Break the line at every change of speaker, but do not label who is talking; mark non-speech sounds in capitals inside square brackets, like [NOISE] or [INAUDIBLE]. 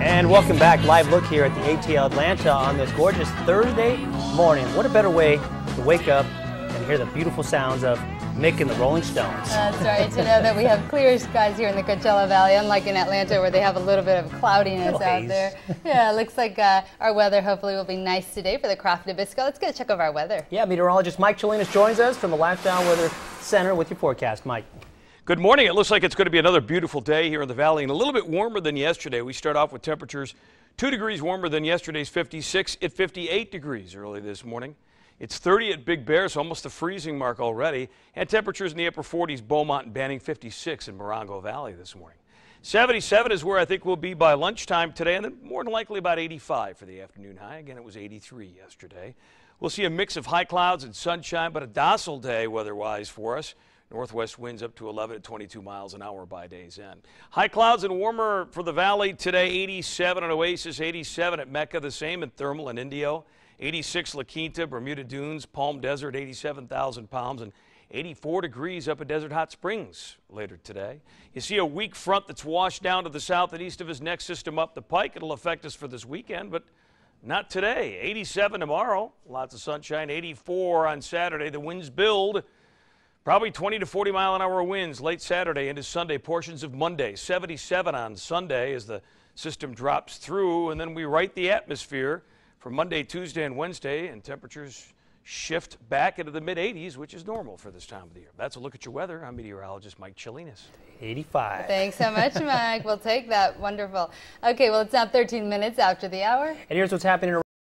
And welcome back. Live look here at the ATL Atlanta on this gorgeous Thursday morning. What a better way to wake up and hear the beautiful sounds of Mick and the Rolling Stones.
That's right. To know that we have clear skies here in the Coachella Valley, unlike in Atlanta where they have a little bit of cloudiness
Little
out
haze.
there. Yeah, it looks like uh, our weather hopefully will be nice today for the Kraft Nabisco. Let's get a check of our weather.
Yeah, meteorologist Mike Tsolinas joins us from the Lifestyle Weather Center with your forecast. Mike.
Good morning. It looks like it's going to be another beautiful day here in the valley and a little bit warmer than yesterday. We start off with temperatures 2 degrees warmer than yesterday's 56 at 58 degrees early this morning. It's 30 at Big Bear, so almost the freezing mark already. And temperatures in the upper 40s, Beaumont and Banning 56 in Morongo Valley this morning. 77 is where I think we'll be by lunchtime today, and then more than likely about 85 for the afternoon high. Again, it was 83 yesterday. We'll see a mix of high clouds and sunshine, but a docile day weather-wise for us. Northwest winds up to 11 to 22 miles an hour by day's end. High clouds and warmer for the valley today. 87 at Oasis, 87 at Mecca, the same in Thermal and Indio. 86 La Quinta, Bermuda Dunes, Palm Desert, 87, Thousand Palms, and 84 degrees up at Desert Hot Springs later today. You see a weak front that's washed down to the south and east of his next system up the pike. It'll affect us for this weekend, but not today. 87 tomorrow, lots of sunshine. 84 on Saturday. The winds build. Probably 20 to 40 mile an hour winds late Saturday into Sunday, portions of Monday. 77 on Sunday as the system drops through, and then we right the atmosphere for Monday, Tuesday, and Wednesday, and temperatures shift back into the mid 80s, which is normal for this time of the year. That's a look at your weather. I'm meteorologist Mike Tsolinas.
85.
Thanks so much, [LAUGHS] Mike. We'll take that. Wonderful. Okay, well, it's now 13 minutes after the hour.
And here's what's happening